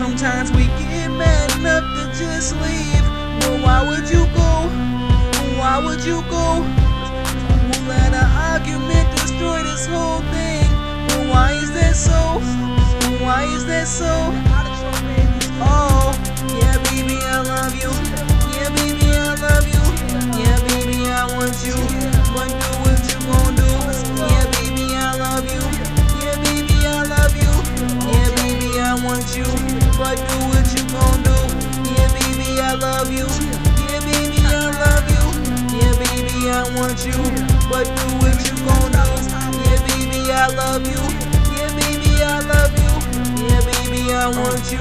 Sometimes we get mad enough to just leave. But why would you go? Why would you go? We'll let an argument destroy this whole thing. But why is that so? Why is that so? Oh, yeah, baby, I love you. Yeah, baby, I love you. Yeah, baby, I want you. But do what you gon' do. Yeah, baby, I love you. Yeah, baby, I love you. Yeah, baby, I want you. But do what you gon' do. Yeah, baby, I love you. Yeah, baby, I love you. Yeah, baby, I want you. But do what you gon' do. Yeah, baby, I love you. Yeah, baby, I love you. Yeah, baby, I want you.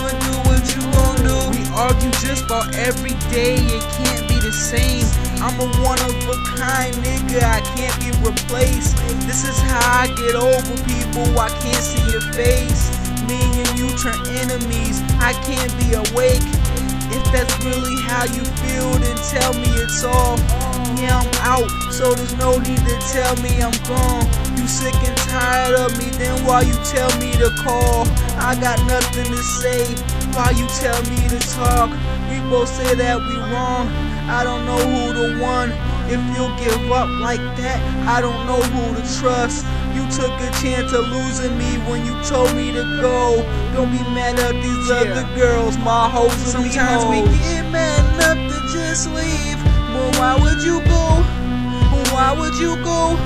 But do what you gon' do. We argue just about every day. It can't be the same. I'm a one of a kind nigga. I can't be replaced. This is how I get over people. I can't see your face. Me and you turn enemies. I can't be awake. If that's really how you feel, then tell me it's all. Yeah, I'm out, so there's no need to tell me I'm gone. You sick and tired of me, then why you tell me to call? I got nothing to say, why you tell me to talk? We both say that we wrong, I don't know who the one. If you'll give up like that, I don't know who to trust. You took a chance of losing me when you told me to go. Don't be mad at these Yeah. other girls, my hoes Sometimes we get mad enough to just leave. But why would you go? Why would you go?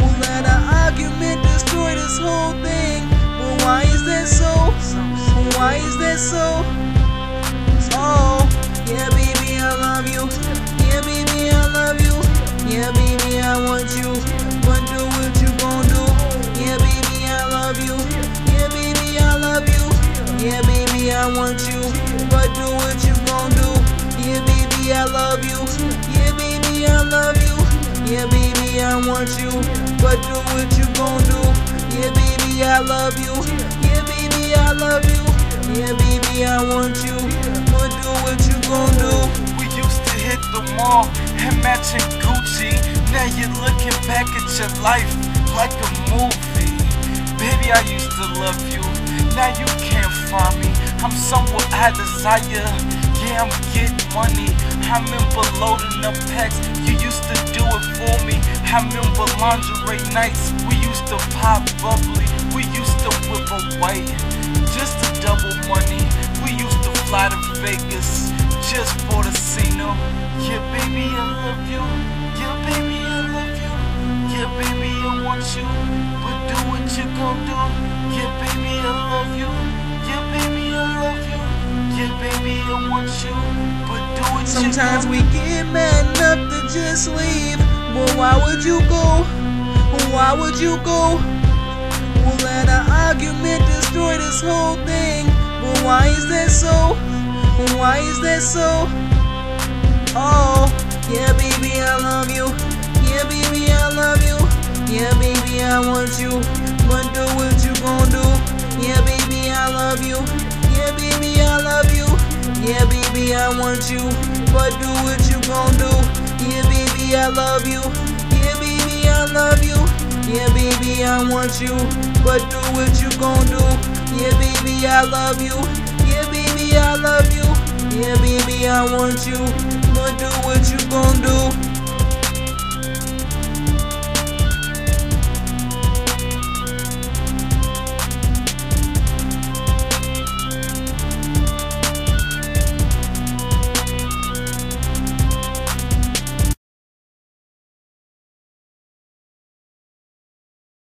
We'll let an argument destroy this whole thing. But why is that so? Why is that so? Want you. But do what you gon' do. Yeah, baby, I love you. Yeah, baby, I love you. Yeah, baby, I want you. But do what you gon' do. Yeah, baby, I love you. Yeah, baby, I love you. Yeah, baby, I want you. But do what you gon' do. Yeah, baby, I love you. Yeah, baby, I love you. Yeah, baby, I want you. But do what you gon' do. We used to hit the mall and matching Gucci. Now your life like a movie. Baby, I used to love you. Now you can't find me. I'm somewhere I desire. Yeah, I'm getting money. I remember loading up packs. You used to do it for me. I remember lingerie nights. We used to pop bubbly. We used to whip away just to double money. We used to fly to Vegas just for the casino. Yeah, baby, I love you. Want you. But do what you gon' do. Yeah, baby, I love you. Yeah, baby, I love you. Yeah, baby, I want you. But do what Sometimes you we get mad enough to just leave. But why would you go? Why would you go? We'll let an argument destroy this whole thing. But why is that so? Why is that so? Oh, yeah, baby, I want you. But do what you gon' do. Yeah, baby, I love you. Yeah, baby, I love you. Yeah, baby, I want you. But do what you gon' do. Yeah, baby, I love you. Yeah, baby, I love you. Yeah, baby, I want you. But do what you gon' do. Yeah, baby, I love you. Yeah, baby, I love you. Yeah, baby, I want you. But do what you